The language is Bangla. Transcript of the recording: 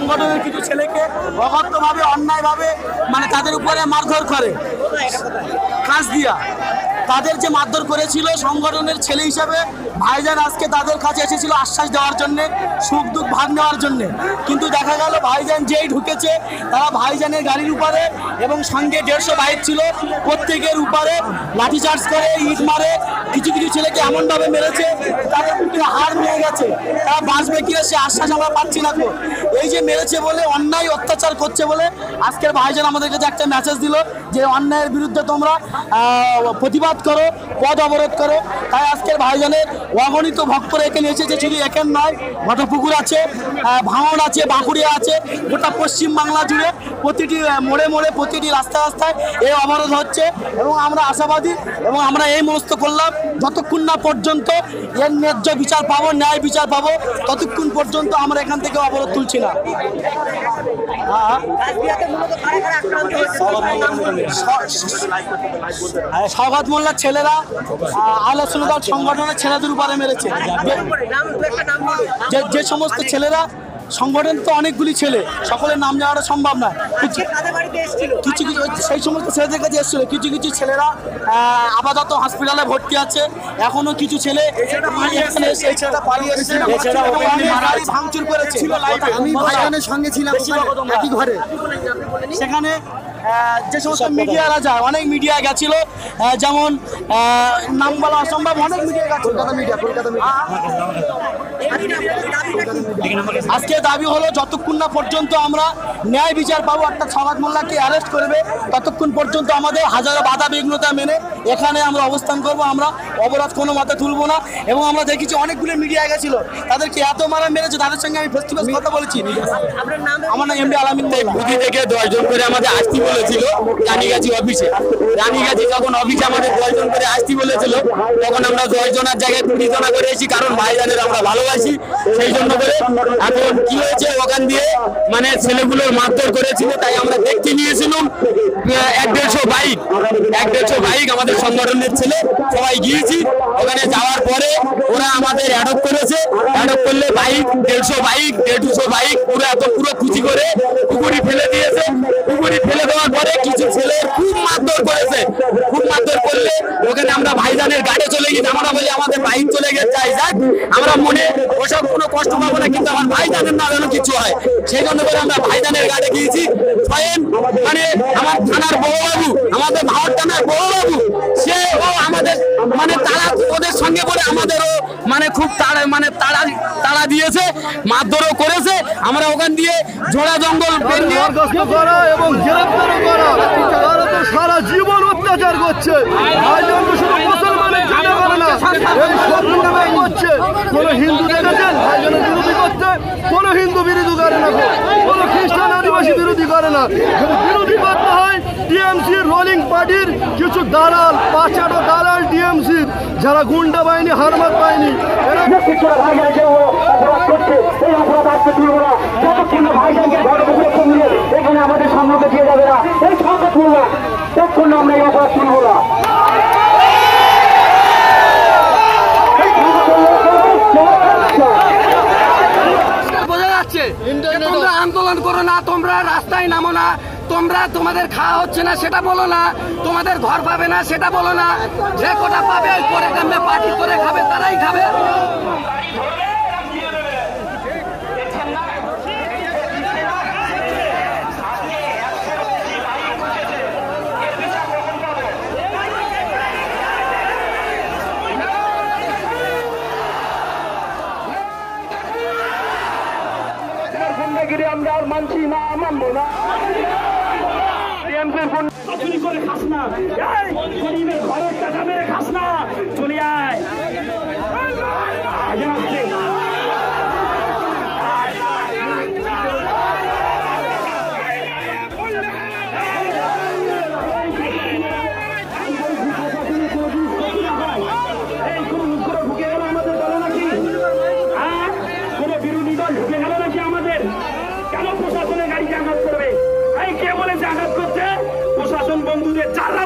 সংগঠনের কিছু ছেলেকে অগত্যভাবে অন্যায়ভাবে মানে তাদের উপরে মারধর করে। কাজ দিয়া। তাদের যে মারধর করেছিল সংগঠনের ছেলে হিসাবে, ভাইজান আজকে তাদের কাছে এসেছিল আশ্বাস দেওয়ার জন্য, সুখ দুঃখ ভাগ নেওয়ার জন্য। কিন্তু দেখা গেল ভাইজান যেই ঢুকেছে, তারা ভাইজানের গাড়ির উপরে এবং সঙ্গে দেড়শো বাইক ছিল। প্রত্যেকের উপরে লাঠিচার্জ করে, ইট মারে, কিছু কিছু ছেলেকে এমনভাবে মেরেছে, তাদের বুকের হাড় নিয়ে গেছে। তারা বাঁচবে কিনা সে আশ্বাস আমরা পাচ্ছি না তো। এই যে মেরেছে বলে, অন্যায় অত্যাচার করছে বলে, আজকের ভাইজান আমাদের কাছে একটা মেসেজ দিল যে অন্যায়ের বিরুদ্ধে তোমরা প্রতিবাদ করো, পদ অবরোধ করো। তাই আজকের ভাইজানের অগণিত ভক্তরা এখানে এসেছে, শুধু এখান নয়, ঘটপুকুর আছে ভাঙন আছে, বাঁকুড়িয়া আছে, গোটা পশ্চিম বাংলা জুড়ে প্রতিটি মোড়ে মোড়ে প্রতিটি রাস্তায় রাস্তায় এই অবরোধ হচ্ছে এবং আমরা আশাবাদী এবং আমরা এই মনস্থ করলাম, যতক্ষণ না পর্যন্ত এর ন্যায্য বিচার পাবো, ন্যায় বিচার পাবো, ততক্ষণ পর্যন্ত আমরা এখান থেকে অবরোধ তুলছি না। সৌগত মোল্লার ছেলেরা আলোচনা দল সংগঠনের ছেলেদের উপরে মেরেছে। যে যে সমস্ত ছেলেরা সংগঠন তো অনেকগুলি ছেলে সকলের নাম নেওয়াটা সম্ভব নয়। কিছু কিছু সেই সমস্ত ছেলেদের কাছে এসেছিল। কিছু কিছু ছেলেরা আপাতত হসপিটালে ভর্তি আছে। এখনও কিছু ছেলে ভাঙচুর করেছে। আমি সঙ্গে ছিলাম ঘরে। সেখানে যে সমস্ত মিডিয়ারা যায় অনেক মিডিয়া গেছিল যেমন নাম বলা অসম্ভব অনেক মিডিয়া গেছিল। Kolkata media Kolkata media. আজকে দাবি হলো, যতক্ষণ না পর্যন্ত আমরা ন্যায় বিচার পাবো, একটা সমাজ মোল্লাকে অ্যারেস্ট করবে, ততক্ষণ পর্যন্ত আমাদের হাজারো বাধা বিঘ্নতা মেনে এখানে আমরা অবস্থান করব, আমরা অপরাধ কোনো মতে তুলবো না। এবং আমরা দেখেছি অনেকগুলো মিডিয়া গেছিল, তাদেরকে এত মারা মেরেছে, তাদের সঙ্গে আমি ফেস টু ফেস কথা বলেছি। আমার নাম এমডি আলামিন। বুদ্ধি থেকে দশজন করে আমাদের আসতে বলেছিল, রানীগাছি অফিসে। রানীগাছি যখন অফিসে আমাদের দশজন করে আসতে বলেছিল, তখন আমরা দশজনের জায়গায় কুড়ি জনা করে এসেছি, কারণ ভাইজানের আমরা ভালোবাসি সেই জন্য করে এখন কি হয়েছে ওখান দিয়ে মানে ছেলেগুলোর মারধর করেছিল, তাই আমরা দেখতে নিয়েছিলাম এক দেড়শো বাইক, এক দেড়শো বাইক আমাদের সংগঠনের ছেলে, সবাই গিয়েছি, ওখানে যাওয়ার পরে ওরা আমাদের অ্যাডপ করেছে অ্যাডপ করলে বাইক, দেড়শো বাইক দেড়শো বাইক, পুরো এত, পুরো খুশি করে পুকুরি ফেলে দিয়েছে, পুকুরি ফেলে দেওয়ার পরে কিছু ছেলে খুব মারধর করেছে, খুব আমরা ভাইজানের গাড়ি চলে গেছি, আমরা বলি আমাদের বাইক চলে গেছে যাই যাক। আমরা মনে, ওসব কোনো কষ্ট পাবো না, কিন্তু আমার ভাইজানের না যেন কিছু হয়। সেই জন্য করে আমরা ভাইজানের গাড়ি গিয়েছি স্বয়ং মানে আমার থানার বড়বাবু আমাদের ভারত থানার বড়বাবু সে ও আমাদের মানে তারা ওদের সঙ্গে বলে আমাদেরও মানে খুব তাড়া মানে তাড়া তাড়া দিয়েছে, মারধরও করেছে। আমরা ওখান দিয়ে ঝোড়া জঙ্গল করা এবং করা সারা জীবন অত্যাচার করছে। টিএমসি রোলিং পার্টির কিছু দালাল পাঁচাটো দালাল টিএমসির, যারা গুন্ডা বাহিনী, হারমাত বাহিনী এখানে আমাদের সম্মুখে দিয়ে যাবে না এই সংকট মূল্য তখন আমরা এই অপরাধ শুনব না। আন্দোলন করো না, তোমরা রাস্তায় নামো না, তোমরা তোমাদের খাওয়া হচ্ছে না, সেটা বলো না, তোমাদের ঘর পাবে না, সেটা বলো না, যে কোটা পাবে করে পার্টি করে খাবে, তারাই খাবে। গুন্ডাগিরি আমরা আর মানছি না, মানবো না। করে খাস না। ঘরের টাকা মেরে খাস না। চলে আয় বন্ধুদের যারা